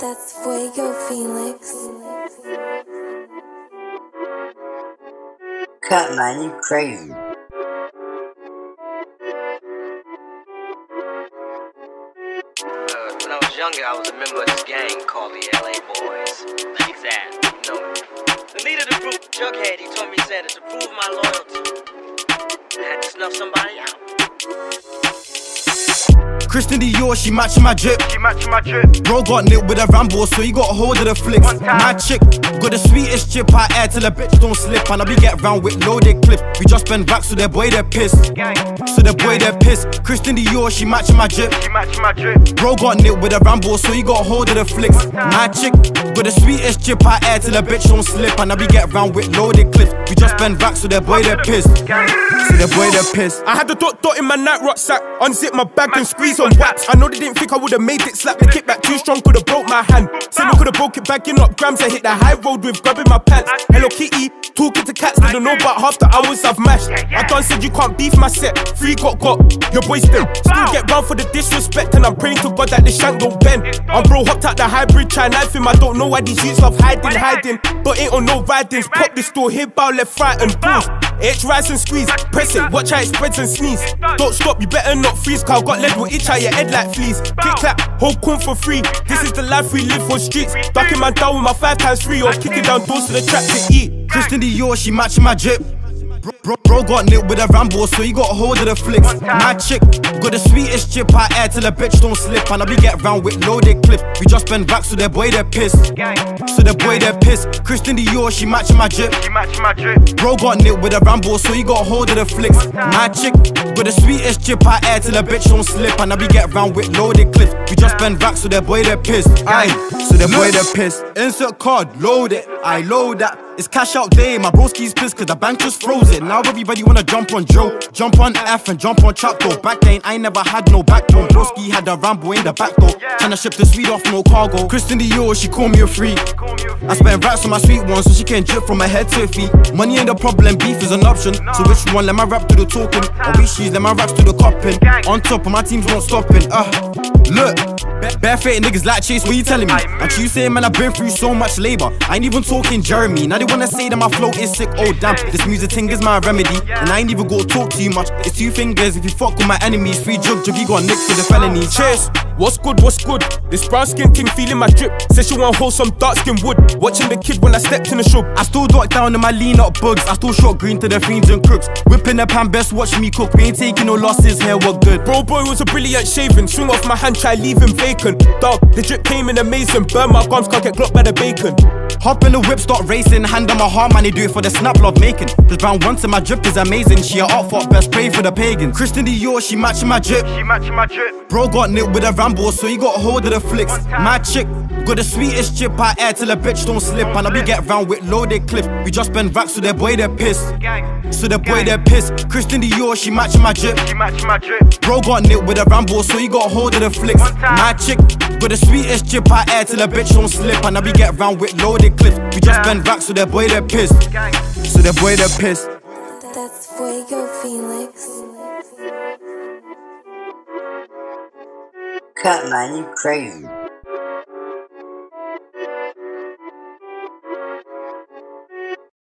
That's Fuego Felix. Cut, man, you crazy. Uh, when I was younger, I was a member of this gang called the LA Boys. He's at, you know. The leader of the group, Jughead, he told me, he said, to prove my loyalty, I had to snuff somebody out. Christian Dior, she matching my drip. She matching my drip. Bro got nipped with a Rambo, so he got hold of the flicks. My chick got the sweetest chip I air till a bitch don't slip. And I be get round with loaded clip. We just spend racks, so their boy they're pissed. So the boy they're pissed. Christian Dior, she matching my drip. She matching my drip. Bro got nipped with a Rambo, so he got hold of the flicks. My chick got the sweetest chip I air till a bitch don't slip. And I be get round with loaded clips. We just spend racks, so their boy they're pissed. Gang. So the boy they're pissed. I had the dot dot in my night rucksack, unzip my bag and squeeze on wax. I know they didn't think I would've made it slap. The kickback too strong, could've broke my hand. Said we could've broke it bagging up grams. I hit the high road with grabbing my pants. Hello Kitty, talking to cats, they don't know about half the hours I've mashed. I done said you can't beef my set. Free got got, your boy still. Still get round for the disrespect, and I'm praying to God that the shank don't bend. I'm bro hopped out the hybrid, try knife him. I don't know why these youths love hiding, hiding. But ain't on no ridings. Pop this door, hit bow left, right, and pause. H rise and squeeze, press it, watch how it spreads and sneeze. Don't stop, you better not freeze, I got lead will itch out your head like fleas. Click clap, hold corn for free. This is the life we live on streets. Ducking man down with my five times three, or kicking down doors to the trap to eat. Christian Dior, she matching my drip. Bro, bro, bro got nipped with a Rambo, so he got hold of the flicks. My chick got the sweetest chip I air till a bitch don't slip. And I be get round with loaded clips. We just spend racks, so the boy they're pissed. So the boy they're pissed. Christian Dior, she matching my drip. She my drip. Bro got nipped with a Rambo, so he got hold of the flicks. My chick got the sweetest chip I air till a bitch don't slip. And I be get round with loaded clips. We just spend racks, so the boy they're pissed. Aye, so the boy they're pissed. Insert card, load it. I load that. It's cash out day, my broski's pissed cause the bank just froze it. Now everybody wanna jump on Joe, jump on F and jump on Chapter. Back then I never had no backbone. Broski had a Rambo in the back door. Tryna ship the sweet off no cargo. Christian Dior, she call me a freak. I a spend racks on my sweet one so she can drip from her head to her feet. Money ain't the problem, beef is an option. So which one? Let my rap do the talking. Or we she's let my raps do the copping. On top of my teams not stopping. Uh, look. Barefooted niggas like Chase, what you telling me? And you saying, man, I've been through so much labor. I ain't even talking Jeremy. Now they wanna say that my flow is sick. Oh damn, this music thing is my remedy. And I ain't even gotta talk too much. It's two fingers if you fuck with my enemies. Free drug, drug, you got nicks for the felony. Cheers. What's good, what's good? This brown skin king feeling my drip. Says she want hold some dark skin wood. Watching the kid when I stepped in the shop. I still duck down in my lean up bugs. I still shot green to the fiends and crooks. Whipping the pan, best watch me cook. We ain't taking no losses here, what good? Bro boy was a brilliant shaving. Swing off my hand, try leaving vacant. Dog, the drip came in amazing. Burn my gums, can't get glocked by the bacon. Hop in the whip, start racing. Hand on my heart, man, they do it for the snap love making. This round once and my drip is amazing. She a art for best pray for the pagan. Christian Dior, she matching my drip. She matching my drip. Bro got nipped with a Rambo, so he got hold of the flicks. My chick got the sweetest chip I air till a bitch don't slip. And I be get round with loaded clips. We just spend racks, so their boy they're pissed. So the boy they're pissed. Christian Dior, she matching my drip. She my drip. Bro got nipped with a Rambo, so he got hold of the flicks. My chick got the sweetest chip I air till a bitch don't slip. And I be get round with loaded clips. We just spend racks, so their boy they're pissed. So their boy they're pissed. That's Fuego Felix. Cut, man, you crazy.